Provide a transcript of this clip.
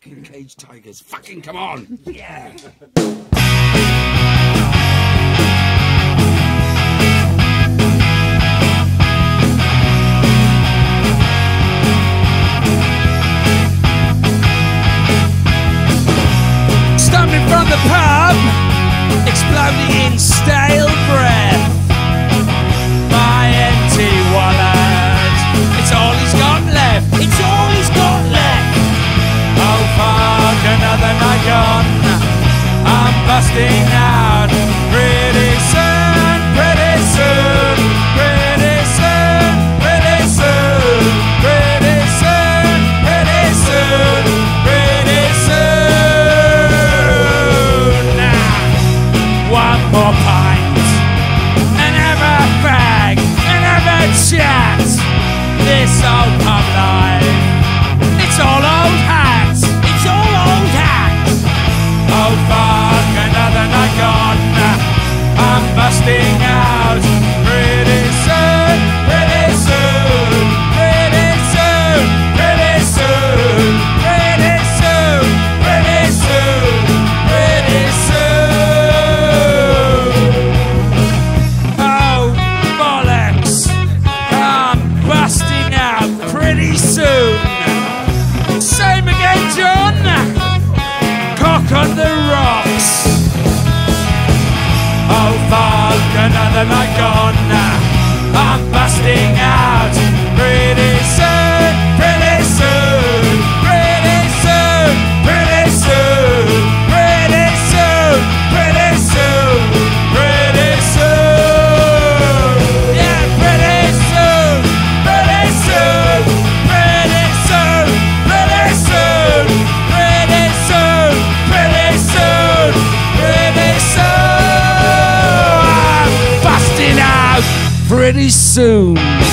fucking cage tigers. Fucking come on. Yeah. Stumbling from the pub, exploding in I'm busting out pretty soon, pretty soon, pretty soon, pretty soon, pretty soon, pretty soon, pretty soon. Now, one more busting out pretty soon, pretty soon, pretty soon, pretty soon, pretty soon, pretty soon, pretty soon. Oh, bollocks. I'm busting out pretty soon. Same again, John. Cock on the rocks. Another night gone. I'm busting out pretty soon.